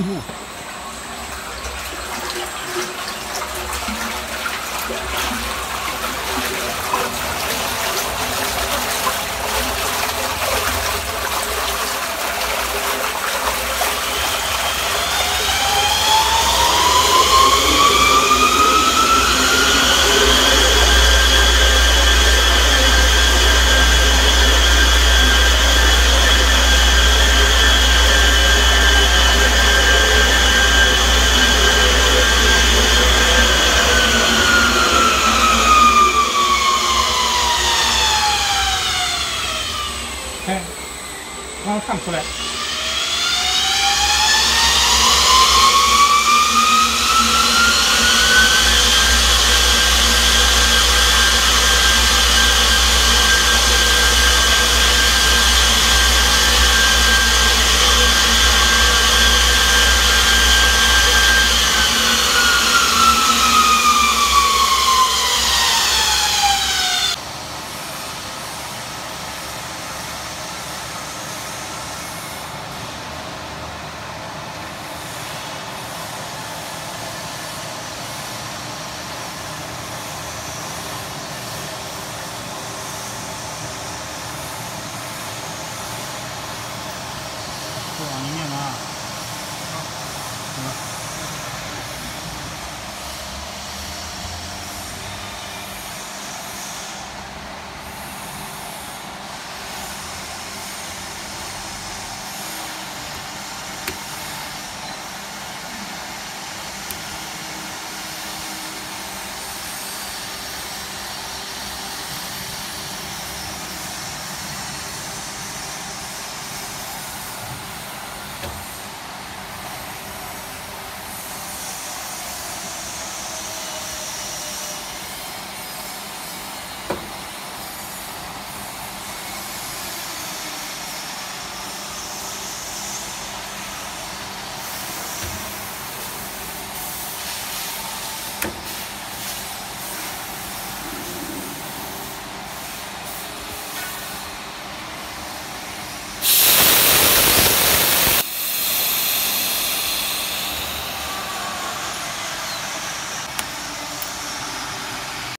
Ooh. 刚刚看不出来。